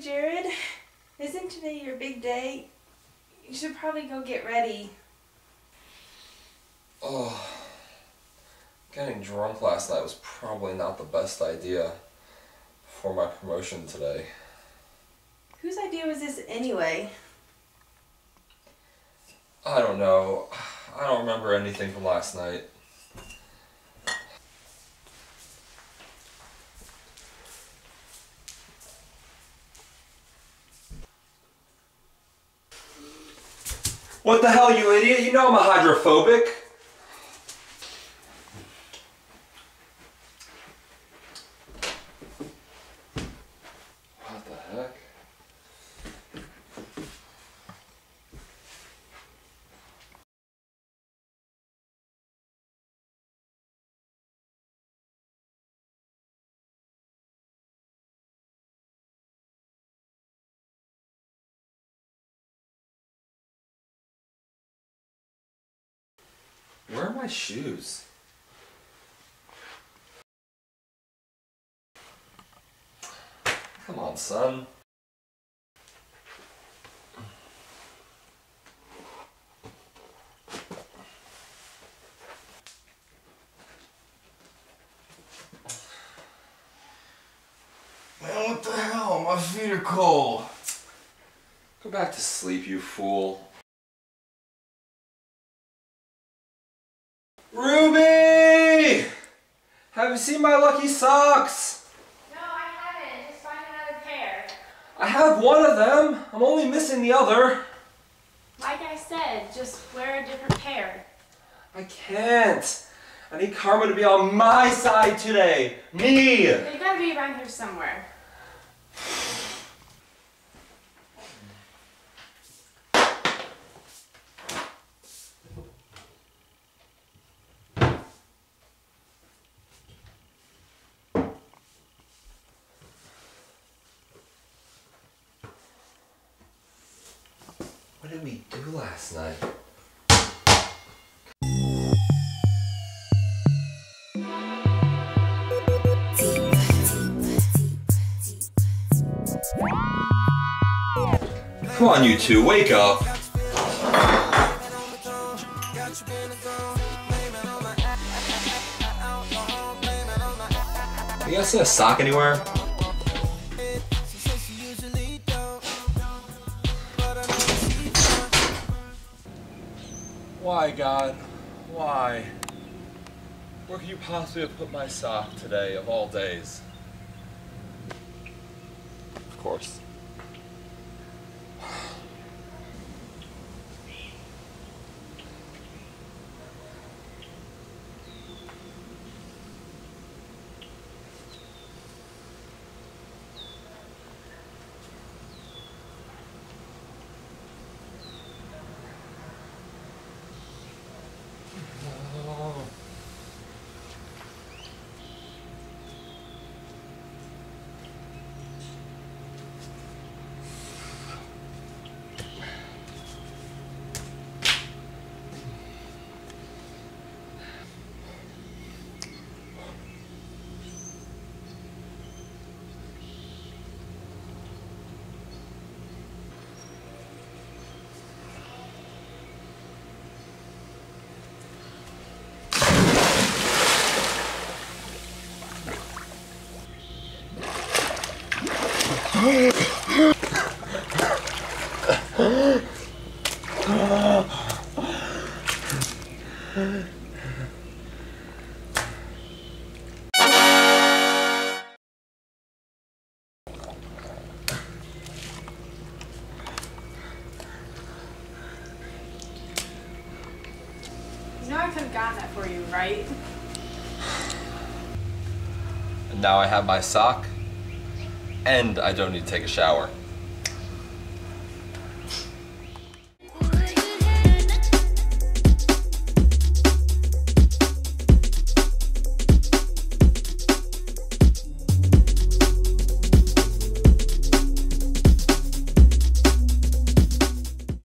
Hey, Jared. Isn't today your big day? You should probably go get ready. Oh, getting drunk last night was probably not the best idea for my promotion today. Whose idea was this anyway? I don't know. I don't remember anything from last night. What the hell, you idiot? You know I'm a hydrophobic. What the heck? Where are my shoes? Come on, son. Man, what the hell? My feet are cold. Go back to sleep, you fool. Ruby! Have you seen my lucky socks? No, I haven't. Just find another pair. I have one of them. I'm only missing the other. Like I said, just wear a different pair. I can't. I need karma to be on my side today. Me! They gotta be around here somewhere. What did we do last night? Come on, you two, wake up. You guys see a sock anywhere? Why, God? Why? Where could you possibly have put my sock today, of all days? Of course. Right? And now I have my sock, and I don't need to take a shower.